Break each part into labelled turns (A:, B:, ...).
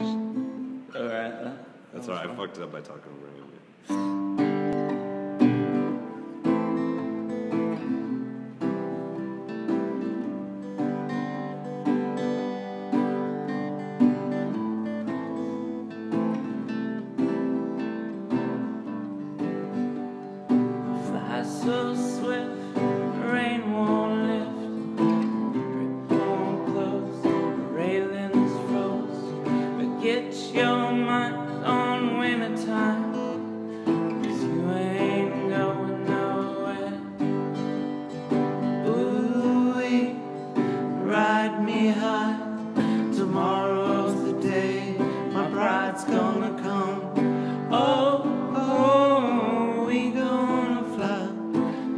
A: Alright.
B: That's alright. I fucked it up by talking over.
A: Fly so ride me high. Tomorrow's the day my bride's gonna come. Oh, oh, we gonna fly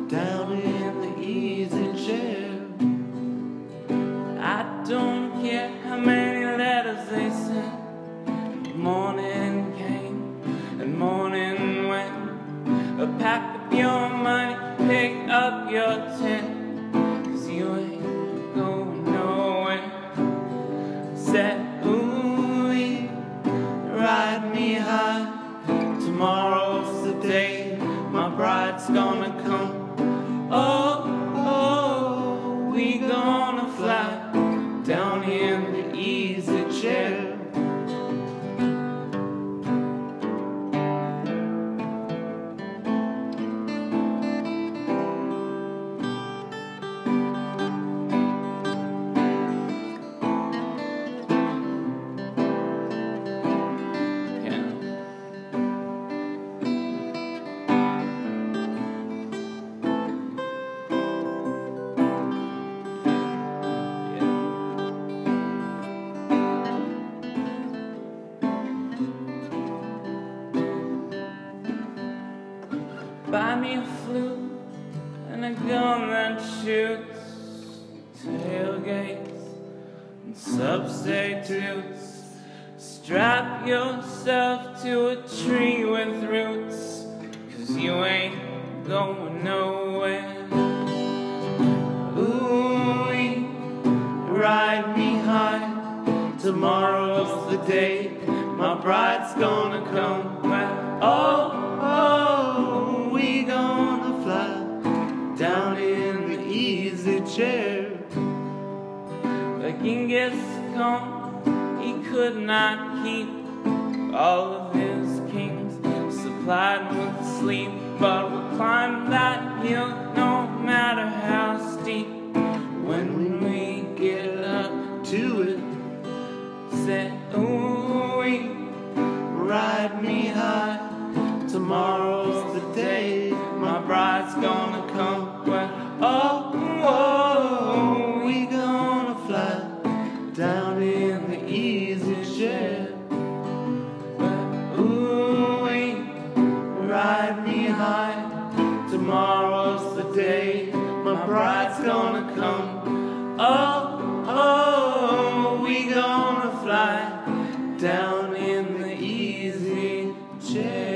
A: down in the easy chair. I don't care how many letters they sent. Morning came and morning went. Pack up your money, pick up your tent. Cause you ain't oh, Buy me a flute and a gun that shoots tailgates and substitutes. Strap yourself to a tree with roots, cause you ain't going nowhere. Ooh, ride me high. Tomorrow's the day my bride's gonna come. Well, oh, easy chair. Genghis Khan, he could not keep all of his kings supplied with sleep. But we'll climb that hill no matter how steep. When we get up to it, say, ooh, ride me down in the easy chair. Ooh, wee, ride me high. Tomorrow's the day my bride's gonna come. Oh, oh, we gonna fly down in the easy chair.